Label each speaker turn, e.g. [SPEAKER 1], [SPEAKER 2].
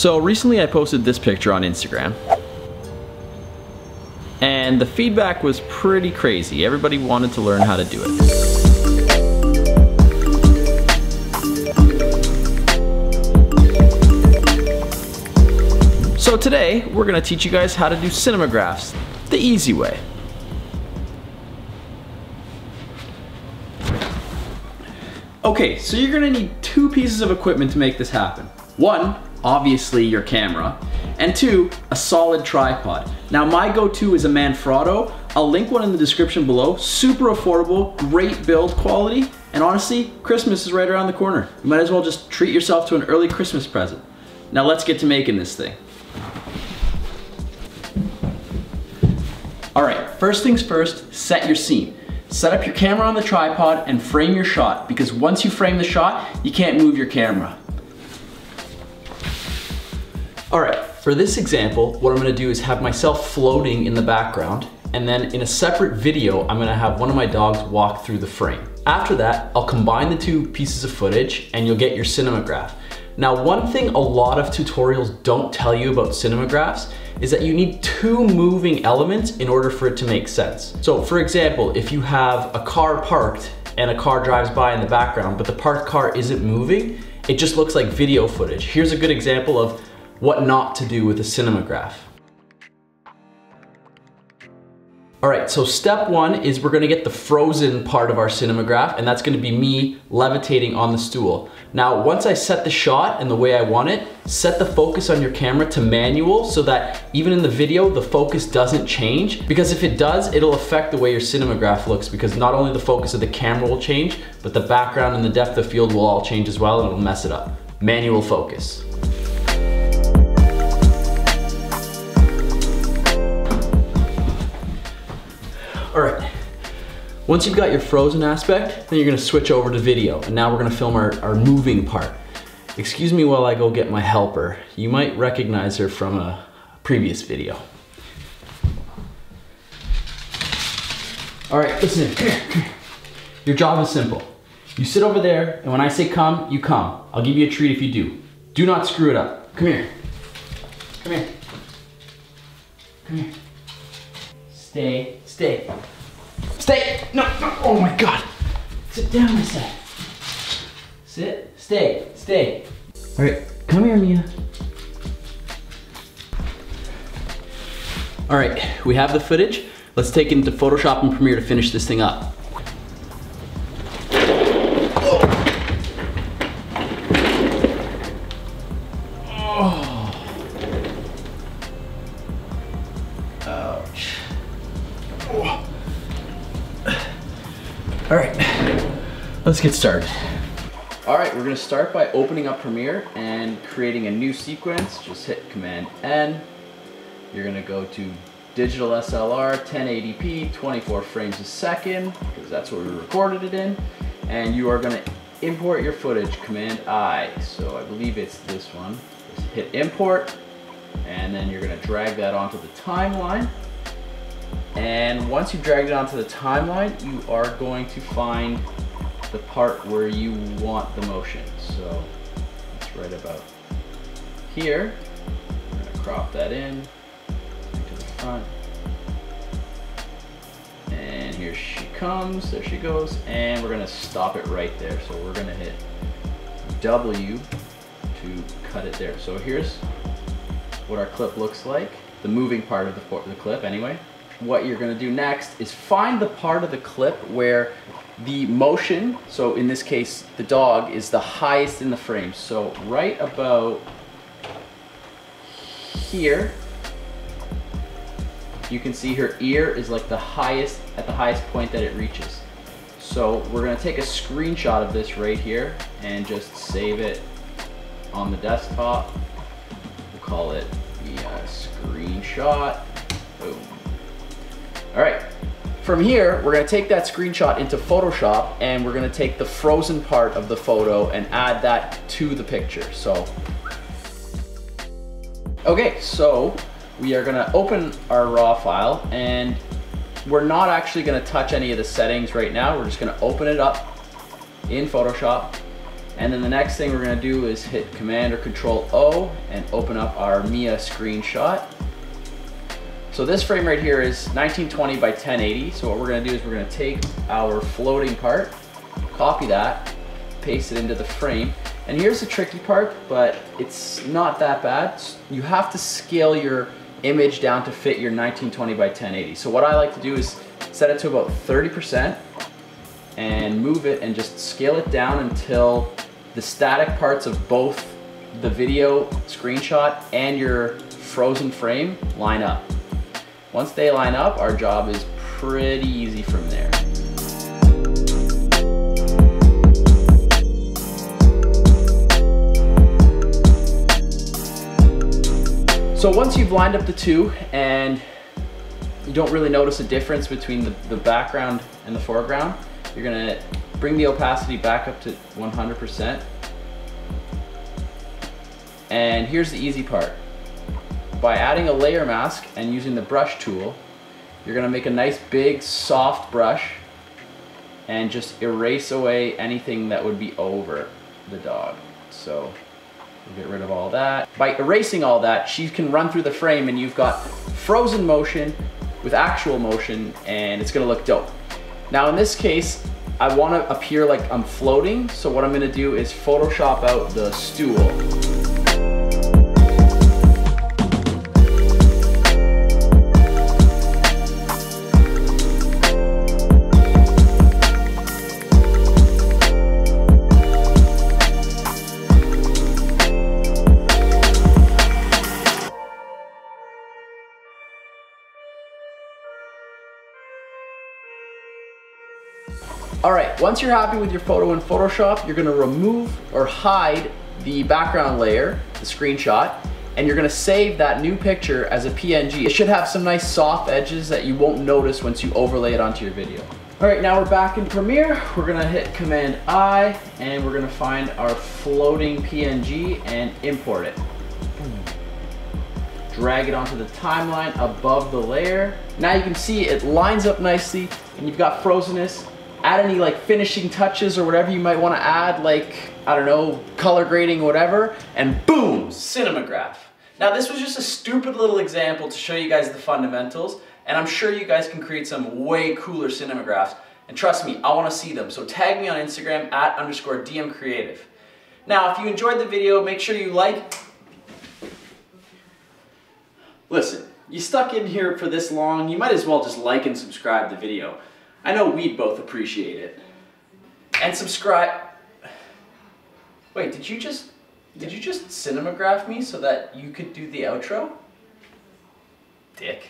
[SPEAKER 1] So recently I posted this picture on Instagram. And the feedback was pretty crazy. Everybody wanted to learn how to do it. So today, we're gonna teach you guys how to do cinemagraphs the easy way. Okay, so you're gonna need two pieces of equipment to make this happen. One, obviously your camera, and two, a solid tripod. Now my go-to is a Manfrotto. I'll link one in the description below. Super affordable, great build quality, and honestly, Christmas is right around the corner. You might as well just treat yourself to an early Christmas present. Now let's get to making this thing. All right, first things first, set your scene. Set up your camera on the tripod and frame your shot because once you frame the shot, you can't move your camera. All right, for this example, what I'm gonna do is have myself floating in the background and then in a separate video, I'm gonna have one of my dogs walk through the frame. After that, I'll combine the two pieces of footage and you'll get your cinemagraph. Now, one thing a lot of tutorials don't tell you about cinemagraphs is that you need two moving elements in order for it to make sense. So for example, if you have a car parked and a car drives by in the background, but the parked car isn't moving, it just looks like video footage. Here's a good example of what not to do with a cinemagraph. All right, so step one is we're gonna get the frozen part of our cinemagraph, and that's gonna be me levitating on the stool. Now, once I set the shot and the way I want it, set the focus on your camera to manual so that even in the video, the focus doesn't change. Because if it does, it'll affect the way your cinemagraph looks because not only the focus of the camera will change, but the background and the depth of field will all change as well and it'll mess it up. Manual focus. All right. Once you've got your frozen aspect, then you're gonna switch over to video. And now we're gonna film our, our moving part. Excuse me while I go get my helper. You might recognize her from a previous video. All right, listen, come here, come here. Your job is simple. You sit over there, and when I say come, you come. I'll give you a treat if you do. Do not screw it up. Come here. Come here. Come here. Stay, stay. Stay! No, no, oh my god! Sit down, I said. Sit, stay, stay. All right, come here, Mia. All right, we have the footage. Let's take it into Photoshop and Premiere to finish this thing up. All right, let's get started. All right, we're gonna start by opening up Premiere and creating a new sequence. Just hit Command N. You're gonna go to Digital SLR, 1080p, 24 frames a second, because that's what we recorded it in. And you are gonna import your footage, Command I. So I believe it's this one. Just hit import, and then you're gonna drag that onto the timeline. And once you've dragged it onto the timeline, you are going to find the part where you want the motion. So it's right about here. I'm gonna crop that in to the front. And here she comes, there she goes, and we're gonna stop it right there. So we're gonna hit W to cut it there. So here's what our clip looks like, the moving part of the, the clip anyway what you're gonna do next is find the part of the clip where the motion, so in this case, the dog, is the highest in the frame. So right about here, you can see her ear is like the highest, at the highest point that it reaches. So we're gonna take a screenshot of this right here and just save it on the desktop. We'll call it the uh, screenshot. Boom. All right, from here, we're gonna take that screenshot into Photoshop and we're gonna take the frozen part of the photo and add that to the picture, so. Okay, so we are gonna open our raw file and we're not actually gonna touch any of the settings right now. We're just gonna open it up in Photoshop And then the next thing we're gonna do is hit Command or Control O and open up our Mia screenshot. So this frame right here is 1920 by 1080. So what we're gonna do is we're gonna take our floating part, copy that, paste it into the frame. And here's the tricky part, but it's not that bad. You have to scale your image down to fit your 1920 by 1080. So what I like to do is set it to about 30% and move it and just scale it down until the static parts of both the video screenshot and your frozen frame line up. Once they line up, our job is pretty easy from there. So once you've lined up the two and you don't really notice a difference between the, the background and the foreground, you're gonna bring the opacity back up to 100%. And here's the easy part. By adding a layer mask and using the brush tool, you're gonna make a nice big soft brush and just erase away anything that would be over the dog. So We'll get rid of all that. By erasing all that, she can run through the frame and you've got frozen motion with actual motion and it's gonna look dope. Now in this case, I wanna appear like I'm floating, so what I'm gonna do is Photoshop out the stool. All right, once you're happy with your photo in Photoshop, you're gonna remove or hide the background layer, the screenshot, and you're gonna save that new picture as a PNG. It should have some nice soft edges that you won't notice once you overlay it onto your video. All right, now we're back in Premiere. We're gonna hit Command I, and we're gonna find our floating PNG and import it. Drag it onto the timeline above the layer. Now you can see it lines up nicely, and you've got frozenness, add any like finishing touches or whatever you might want to add, like, I don't know, color grading, whatever, and boom, Cinemagraph. Now this was just a stupid little example to show you guys the fundamentals, and I'm sure you guys can create some way cooler cinemagraphs. And trust me, I want to see them. So tag me on Instagram at underscore DM Creative. Now, if you enjoyed the video, make sure you like. Listen, you stuck in here for this long, you might as well just like and subscribe the video. I know we'd both appreciate it. And subscribe. Wait, did you just did you just cinemagraph me so that you could do the outro? Dick.